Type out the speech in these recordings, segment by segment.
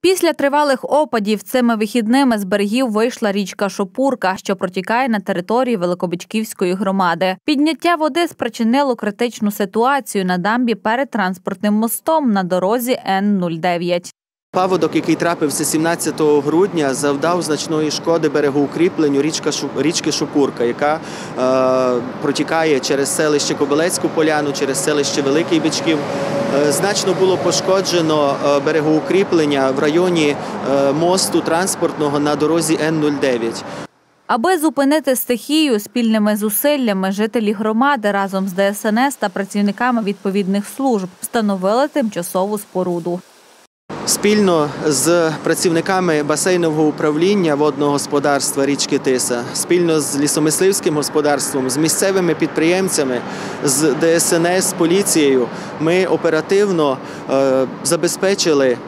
Після тривалих опадів цими вихідними з берегів вийшла річка Шопурка, що протікає на території Великобичківської громади. Підняття води спричинило критичну ситуацію на дамбі перед транспортним мостом на дорозі Н-09. Паводок, який трапився 17 грудня, завдав значної шкоди берегоукріпленню річка річки Шупурка, яка е, протікає через селище Кобилецьку поляну, через селище Великий Бичків. Е, значно було пошкоджено е, берегоукріплення в районі е, мосту транспортного на дорозі Н-09. Аби зупинити стихію спільними зусиллями, жителі громади разом з ДСНС та працівниками відповідних служб встановили тимчасову споруду. Спільно з працівниками басейнового управління водного господарства річки Тиса, спільно з лісомисливським господарством, з місцевими підприємцями, з ДСНС, поліцією, ми оперативно е, забезпечили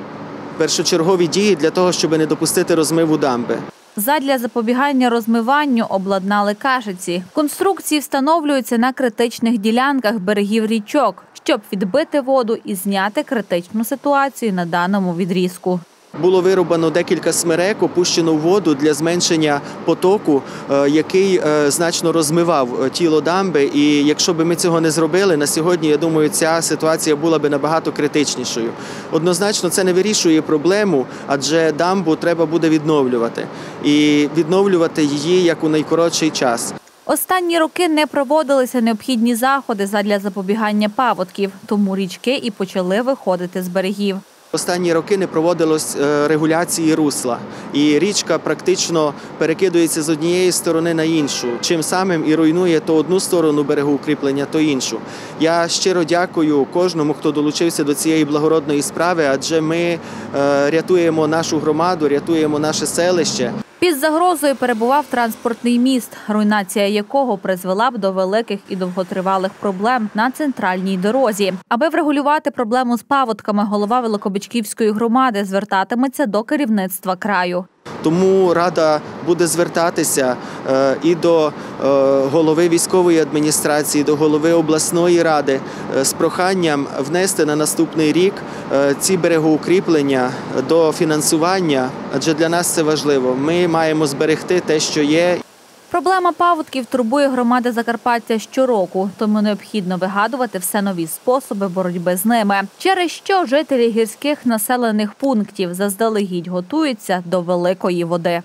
першочергові дії для того, щоб не допустити розмиву дамби. Задля запобігання розмиванню обладнали кашиці. Конструкції встановлюються на критичних ділянках берегів річок, щоб відбити воду і зняти критичну ситуацію на даному відрізку. Було вирубано декілька смерек, опущено в воду для зменшення потоку, е, який е, значно розмивав е, тіло дамби. І якщо б ми цього не зробили, на сьогодні я думаю, ця ситуація була б набагато критичнішою. Однозначно, це не вирішує проблему, адже дамбу треба буде відновлювати і відновлювати її як у найкоротший час. Останні роки не проводилися необхідні заходи задля запобігання паводків, тому річки і почали виходити з берегів. Останні роки не проводилось е, регуляції русла, і річка практично перекидується з однієї сторони на іншу, чим самим і руйнує то одну сторону берегоукріплення, то іншу. Я щиро дякую кожному, хто долучився до цієї благородної справи, адже ми е, рятуємо нашу громаду, рятуємо наше селище. Під загрозою перебував транспортний міст, руйнація якого призвела б до великих і довготривалих проблем на центральній дорозі. Аби врегулювати проблему з паводками, голова Великобичківської громади звертатиметься до керівництва краю. Тому рада буде звертатися е, і до е, голови військової адміністрації, до голови обласної ради е, з проханням внести на наступний рік ці берегоукріплення до фінансування, адже для нас це важливо. Ми маємо зберегти те, що є, Проблема паводків турбує громади Закарпаття щороку, тому необхідно вигадувати все нові способи боротьби з ними. Через що жителі гірських населених пунктів заздалегідь готуються до великої води.